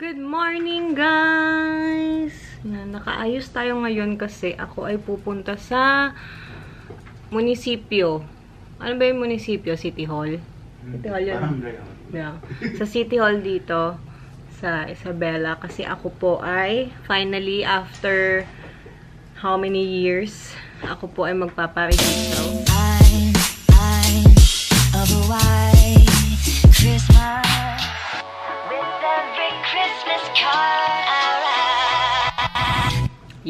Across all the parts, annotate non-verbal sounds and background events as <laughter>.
Good morning, guys! Yan, nakaayos tayo ngayon kasi ako ay pupunta sa munisipyo. Ano ba yung munisipyo? City Hall? City Hall yun? Hall. Yeah. Sa City Hall dito, sa Isabela. Kasi ako po ay, finally, after how many years, ako po ay magpaparehistro.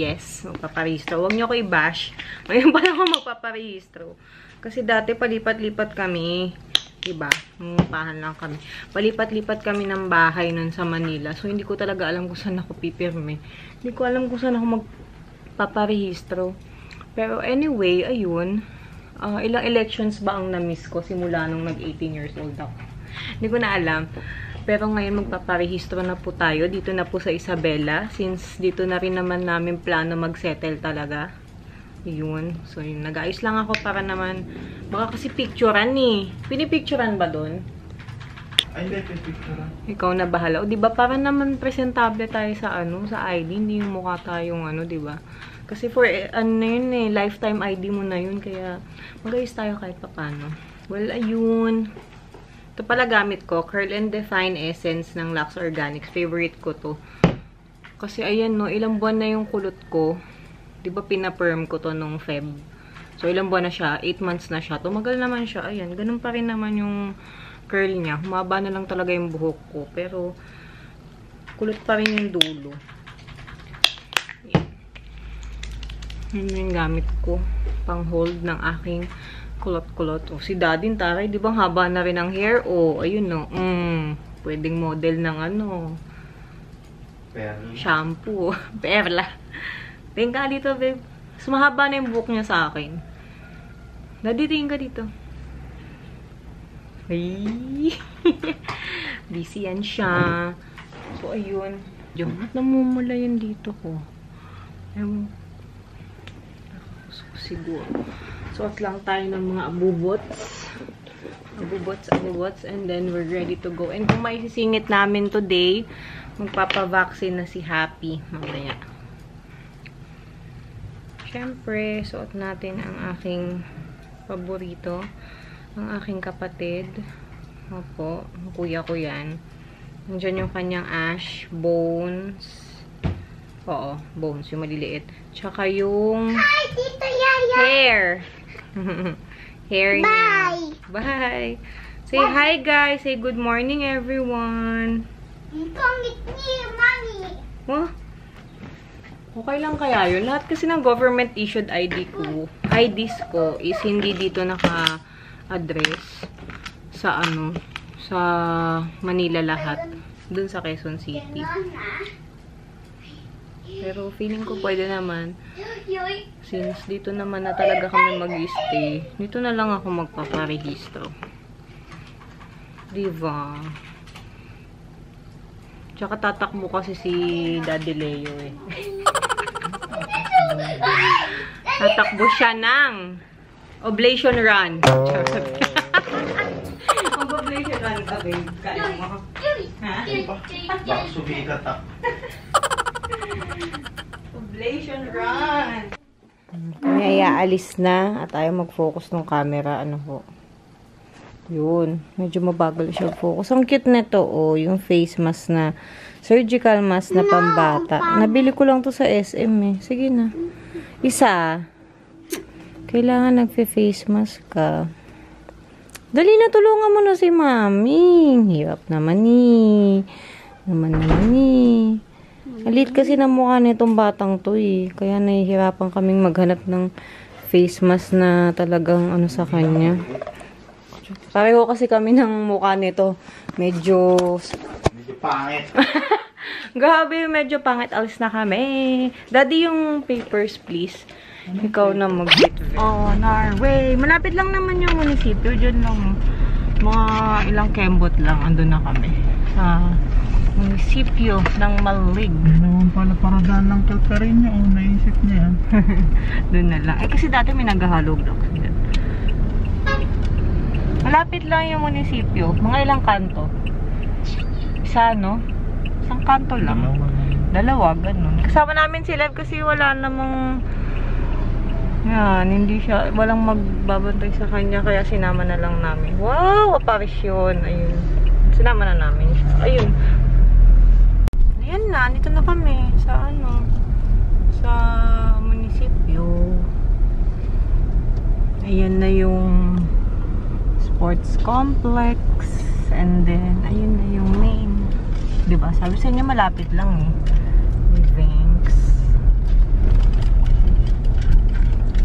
Yes, magpaparehistro. Huwag niyo ko i-bash. <laughs> Ngayon pa lang ako magpaparehistro. Kasi dati palipat-lipat kami. Diba? Mungupahan lang kami. Palipat-lipat kami ng bahay nun sa Manila. So, hindi ko talaga alam kung saan ako pipirme. Hindi ko alam kung saan ako magpaparehistro. Pero anyway, ayun. Ah, ilang elections ba ang na-miss ko simula nung nag-18 years old ako? Hindi ko na alam. Pero ngayon magpaparehistro na po tayo. Dito na po sa Isabela. Since dito na rin naman namin plano mag-settle talaga. Yun. So, yun. Nag-ayos lang ako para naman... Baka kasi picturean eh. Pinipicturean ba doon? Ay, hindi, pipicture. Ikaw na bahala. O, di ba para naman presentable tayo sa ano, sa ID. Hindi yung mukha tayong ano, di ba? Kasi for, eh, ano yun eh, lifetime ID mo na yun. Kaya, mag-ayos tayo kahit papano. Well, ayun. Ito pala gamit ko. Curl and Define Essence ng Lux Organics. Favorite ko to. Kasi ayan no, ilang buwan na yung kulot ko. Di ba pina-perm ko to nung Feb. So, ilang buwan na siya. 8 months na siya. Tumagal naman siya. Ayan, ganun pa rin naman yung curl niya. Humaba na lang talaga yung buhok ko. Pero, kulot pa rin yung dulo. Ayan. Yun yung gamit ko. Pang hold ng aking kulot-kulot. O, si daddy, taray, di ba haba na rin ang hair? O, ayun no. Mm, pwedeng model ng ano, Pero, shampoo. <laughs> Perla. Tingin ka dito, babe. Mas mahaba na yung buhok niya sa akin. Daddy, tingin ka dito. Ay. <laughs> Busy yan siya. So, ayun. Diyan, ba't namumula yan dito ko? Ewan. Nakakusok siguro. Suot lang tayo ng mga abubots. Abubots, abubots. And then, we're ready to go. And kung may sisingit namin today, magpapavaccine na si Happy mamaya. Siyempre, suot natin ang aking paborito. Ang aking kapatid. Opo, kuya ko yan. Nandiyan yung kanyang ash, bones. Oo, bones, yung maliliit. Tsaka yung Hi, Tito Yaya. hair. <laughs> hair. Bye. Bye. Say hi, guys. Say good morning, everyone. Ang pangit niya, Mami. Oh, okay lang kaya yun. Lahat kasi ng government-issued ID ko, IDs ko, is hindi dito naka-address sa ano, sa Manila lahat. Dun sa Quezon City. Pero feeling ko pwede naman. Yoy. Since dito naman na talaga kami mag-stay, dito na lang ako magpaparehistro. Diba? Tsaka tatakbo kasi si Daddy Leo eh. <laughs> tatakbo siya ng oblation run. <laughs> Mag-oblation run ka, babe. Kaya mo. Ha? Yoy. ba? Baka sumikat ako. <laughs> Oblation run! Kaya aalis na at ayaw mag-focus ng camera. Ano po? Yun. Medyo mabagal siya focus. Ang cute nito, oh. Yung face mask na surgical mask na pambata. Nabili ko lang to sa SM eh. Sige na. Isa. Kailangan nagfe-face mask ka. Dali na, tulungan mo na si mami. Hirap naman eh. Naman naman eh. Alit kasi ng mukha nitong batang to eh. Kaya nahihirapan kaming maghanap ng face mask na talagang ano sa kanya. Pareho kasi kami ng mukha nito. Medyo... Medyo pangit. <laughs> Grabe, medyo pangit. Alis na kami. Daddy, yung papers, please. Ikaw na mag Oh, Norway. Malapit lang naman yung munisipyo. Diyan lang. Mga ilang kembot lang. Andun na kami. Sa munisipyo ng Malig. Naman pala paradaan ng kalkarin niya. Oh, naisip niya yan. <laughs> Doon na lang. Eh, kasi dati may naghahalog lang. Malapit lang yung munisipyo. Mga ilang kanto. Isa, no? Isang kanto lang. Dalawa. Dalawa, ganun. Kasama namin si Lev kasi wala namang yan, hindi siya, walang magbabantay sa kanya kaya sinama na lang namin. Wow, aparisyon. Ayun. Sinama na namin siya. Ayun. Ayan na, dito na kami sa ano, sa munisipyo. Ayan na yung sports complex. And then, ayun na yung main. Diba? Sabi sa inyo malapit lang eh. May Vinks.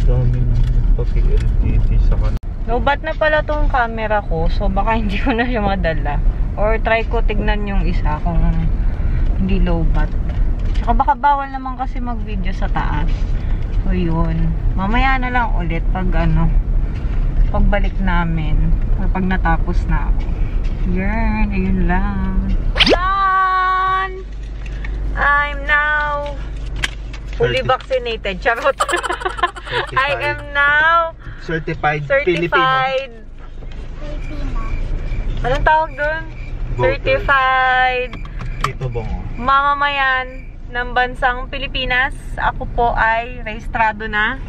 Dami na nagpa-PLDT sa kanila. Lobat na pala tong camera ko. So, baka <laughs> hindi ko na siya madala. Or try ko tignan yung isa kung hindi lobat. Tsaka baka bawal naman kasi mag-video sa taas. So, yun. Mamaya na lang ulit pag ano, pagbalik namin. Or pag natapos na ako. Yan, ayun lang. Done! I'm now fully vaccinated. Charot. I am now Certified, Filipino. certified. Anong tawag doon? Certified Tito Bongo. Mamamayan ng bansang Pilipinas. Ako po ay rehistrado na.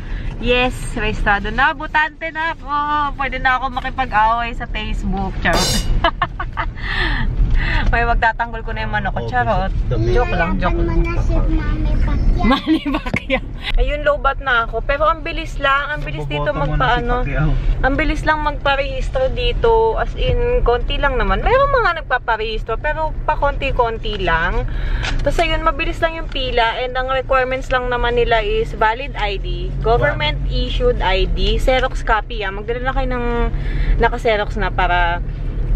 Yes, rehistrado na. Butante na ako. Pwede na ako makipag-away sa Facebook. Charot. <laughs> <laughs> May magtatanggol ko na yung manok ko. Charot. Joke lang, joke lang. Manny Pacquiao. Ayun, lobat na ako. Pero ang bilis lang. Ang bilis dito magpaano. Ang bilis lang magparehistro dito. As in, konti lang naman. Mayroong mga nagpaparehistro, pero pa konti-konti lang. Tapos ayun, mabilis lang yung pila. And ang requirements lang naman nila is valid ID, government issued ID, Xerox copy. Ah. Magdala na kayo ng naka-Xerox na para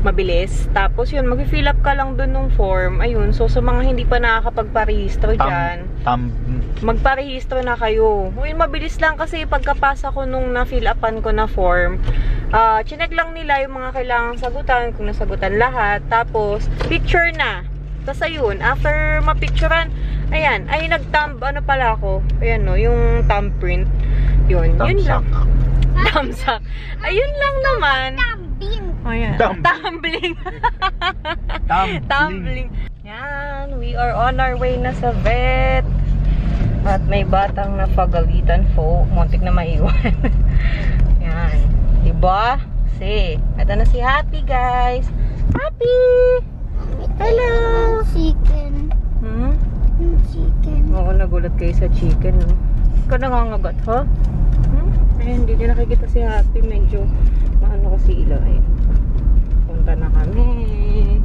mabilis. Tapos yun, mag-fill up ka lang dun ng form. Ayun, so sa mga hindi pa nakakapagparehistro dyan, Tam, magparehistro na kayo. Uy, mabilis lang kasi pagkapasa ko nung na-fill upan ko na form, ah chinek lang nila yung mga kailangang sagutan, kung nasagutan lahat. Tapos, picture na. Tapos ayun, after mapicturean, ayan, ay nag-thumb, ano pala ako, ayan no, yung thumb print. Yun, yun lang. <laughs> Thumbs up. Ayun lang naman. Tambin. Ayan. Thumb. Tumbling. Tumbling. Tumbling. Yan, we are on our way na sa vet. At may batang napagalitan po. Muntik na maiwan. <laughs> Yan. Diba? Si. Ito na si Happy, guys. Happy! Hello! Chicken. Hmm? Chicken. Oo, nagulat kayo sa chicken, no? Ikaw nangangagat, ha? Hmm? Ay, hindi din nakikita si Happy. Medyo maano kasi ilaw. Ay, punta na kami.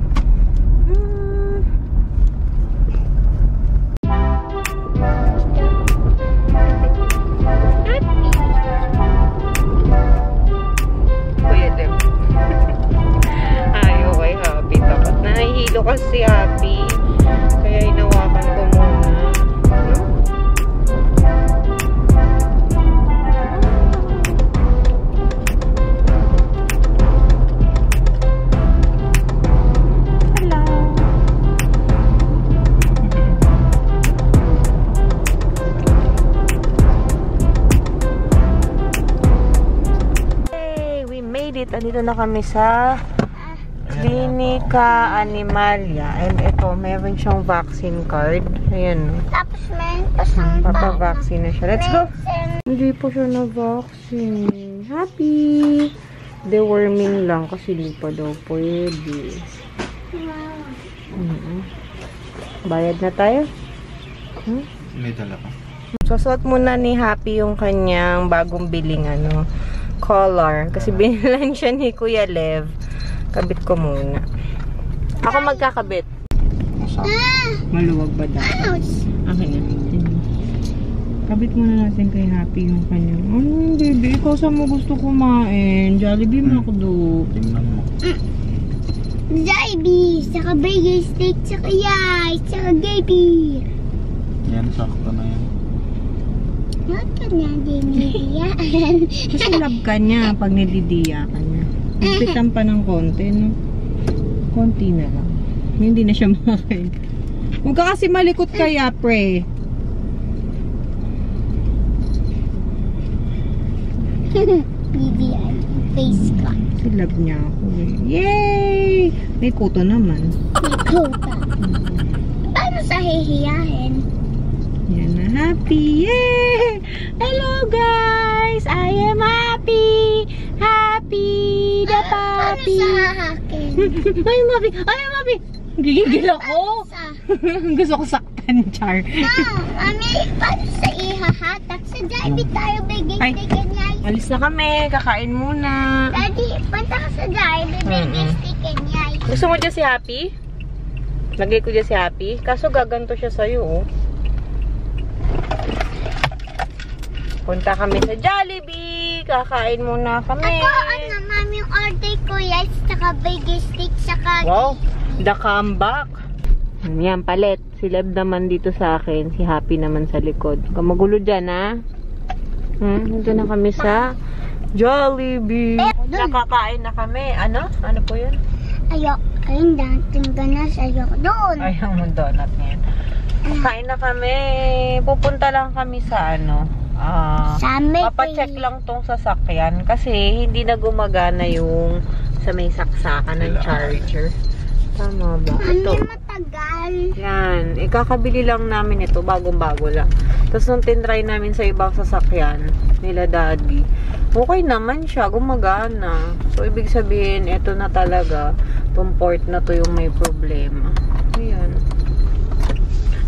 Hey, we made it. Andito na kami sa Clinica Animalia. And ito, meron siyang vaccine card. Ayan. Tapos meron pa siyang Papavaccine na siya. Let's go. Hindi po siya na-vaccine. Happy! Deworming lang kasi hindi pa daw pwede. Mhm. Bayad na tayo. Hmm? May dala ka. Susot muna ni Happy yung kanyang bagong biling ano, collar. Kasi binilan siya ni Kuya Lev. Kabit ko muna. Ako magkakabit. Masama. Maluwag ba? Ouch. Okay na. Kabit muna natin kay Happy yung kanyang. Ano, baby? Ikaw saan mo gusto kumain? Jollibee, McDo. Tingnan mo. Jollibee, saka burger steak, saka yay, saka gravy. Yan, sakto na yan. Huwag ka na dinidiyaan. Kasi love ka niya pag nididiya ka niya. Magpitan pa ng konti, no? Konti na lang. Hindi na siya <laughs> makain. Huwag ka kasi malikot kaya, pre. DDI, face ka. Kasi love niya ako eh. Yay! May kuto naman. May quota. sa hihiyahin. Yan na, happy! Yay! Hello, guys! I am happy! Happy! The puppy! Ano? <laughs> Ay, mapi! Ay, mapi! Gigigil ako! <laughs> Gusto ko saktan, Char. Ah, Mami, paano sa ihahatak? Sa Jollibee tayo bigay Ay. chicken rice. Alis na kami. Kakain muna. Daddy, punta ka sa Jollibee bigay Mm-mm. chicken rice. Gusto mo dyan si Happy? Lagay ko dyan si Happy. Kaso gaganto siya sa'yo, oh. Punta kami sa Jollibee. Kakain muna kami. Ako, ano, yung order ko rice, saka bigay stick, saka... Wow, the comeback. Yan, palit. Si Leb naman dito sa akin. Si Happy naman sa likod. Kamagulo dyan, ha? Hmm, nandito na kami sa Jollibee. Nakakain na kami. Ano? Ano po yun? Ayok, ayun, dating ganas, ayok doon. Mo donut ngayon. Kain na kami. Pupunta lang kami sa ano. Ah, may papacheck lang tong sasakyan kasi hindi na gumagana yung sa may saksakan ng charger. Tama ba? Ito. Matagal. Yan. Ikakabili lang namin ito. Bagong-bago lang. Tapos nung tinry namin sa ibang sasakyan, nila daddy, okay naman siya. Gumagana. So, ibig sabihin, ito na talaga. Itong port na to yung may problema.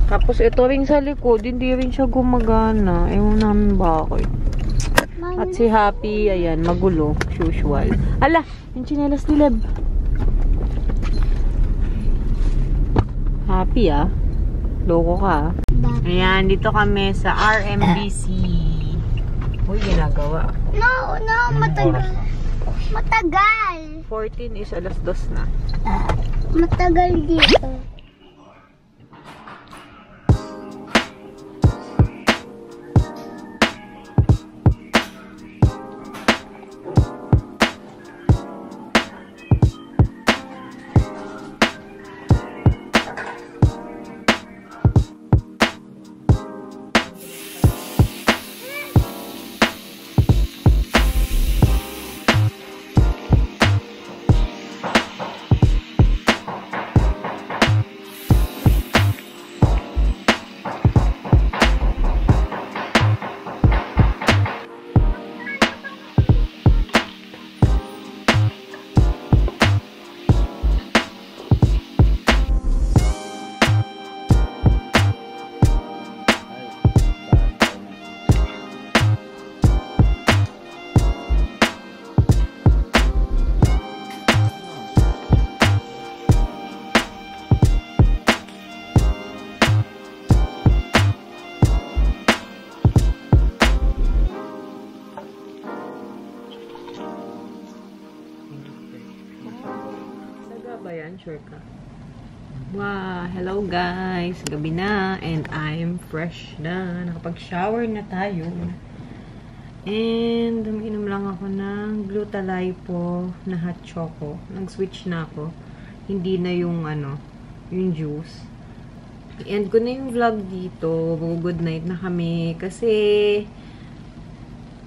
Tapos ito rin sa likod, hindi rin siya gumagana. Ewan namin bakit. Mami, At si Happy, ayan, magulo, usual. Ala, yung chinelas ni Leb. Happy ah. Loko ka ah. Ayan, dito kami sa RMBC. Uy, ginagawa. No, no, matagal. Matagal. 14 is alas 2 na. Matagal dito. Sure ka? Wow! Hello guys! Gabi na and I'm fresh na. Nakapag-shower na tayo. And umiinom lang ako ng Glutalipo na hot choco. Nag-switch na ako. Hindi na yung ano, yung juice. I-end ko na yung vlog dito. Mag-good night na kami. Kasi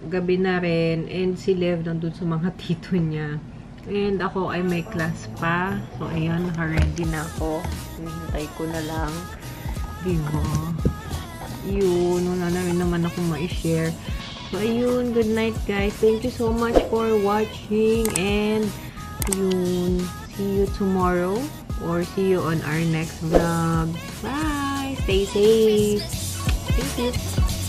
gabi na rin. And si Lev nandun sa mga <laughs> tito niya. And ako ay may class pa. So, ayan, naka-ready na ako. Hinihintay ko na lang. Diba? Yun, wala na rin naman ako ma-share. So, ayun, good night guys. Thank you so much for watching. And, yun, see you tomorrow. Or see you on our next vlog. Bye! Stay safe! Thank you!